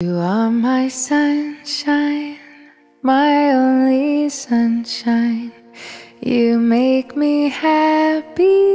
You are my sunshine, my only sunshine. You make me happy